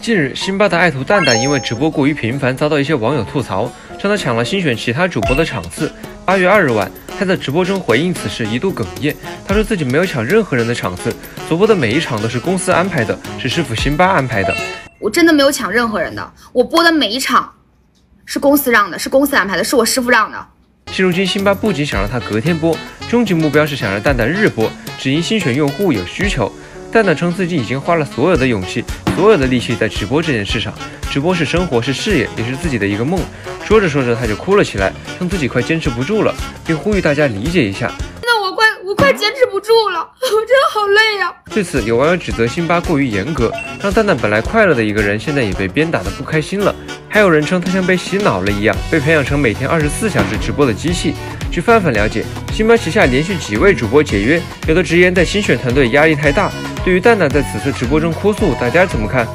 近日，辛巴的爱徒蛋蛋因为直播过于频繁，遭到一些网友吐槽，称他抢了新选其他主播的场次。八月二日晚，他在直播中回应此事，一度哽咽。他说自己没有抢任何人的场次，所播的每一场都是公司安排的，是师傅辛巴安排的。我真的没有抢任何人的，我播的每一场是公司让的，是公司安排的，是我师傅让的。现如今，辛巴不仅想让他隔天播，终极目标是想让蛋蛋日播，只因新选用户有需求。蛋蛋称自己已经花了所有的勇气、所有的力气在直播这件事上，直播是生活，是事业，也是自己的一个梦。说着说着，他就哭了起来，称自己快坚持不住了，并呼吁大家理解一下。那我快我快坚持不住了，我真的好累呀！对此，有网友指责辛巴过于严格，让蛋蛋本来快乐的一个人，现在也被鞭打的不开心了。还有人称他像被洗脑了一样，被培养成每天二十四小时直播的机器。据范范了解，辛巴旗下连续几位主播解约，有的直言在新选团队压力太大。对于蛋蛋在此次直播中哭诉，大家怎么看？